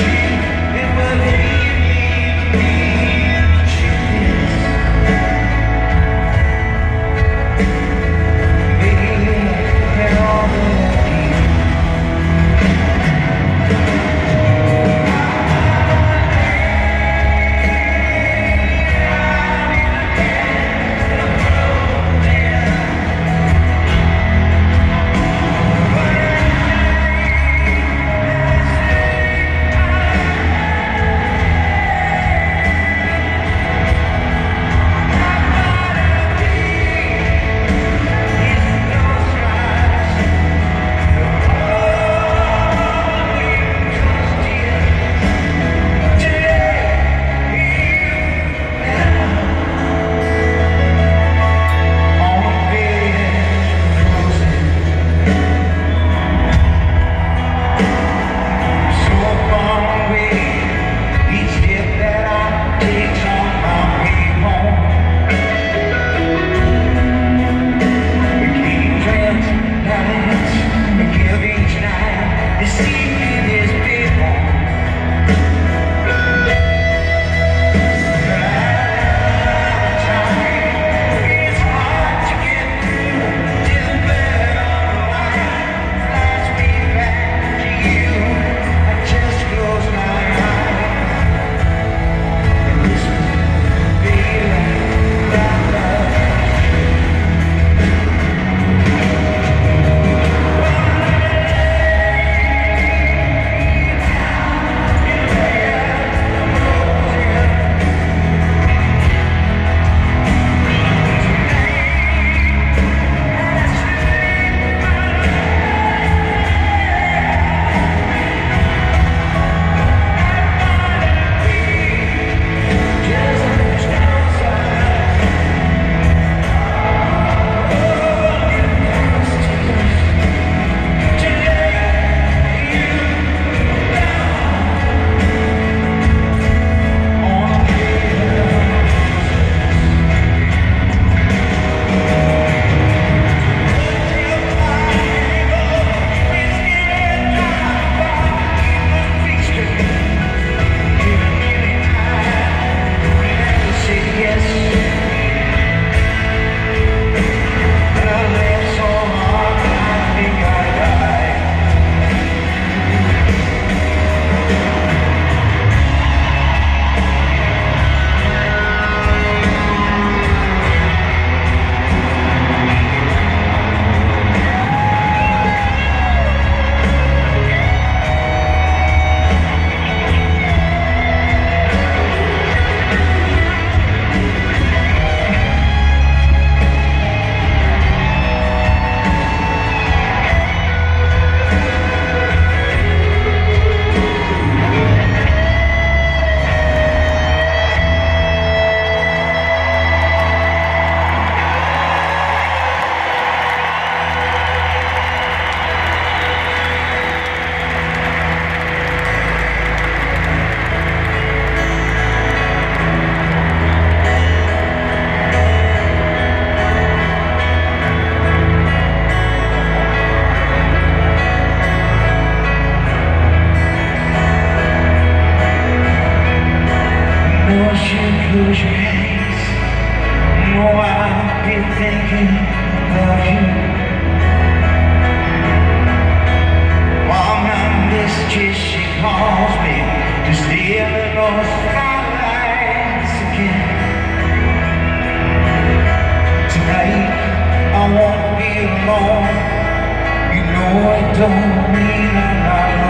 change. thinking you she calls me again Tonight, I won't be alone You know I don't mean I'm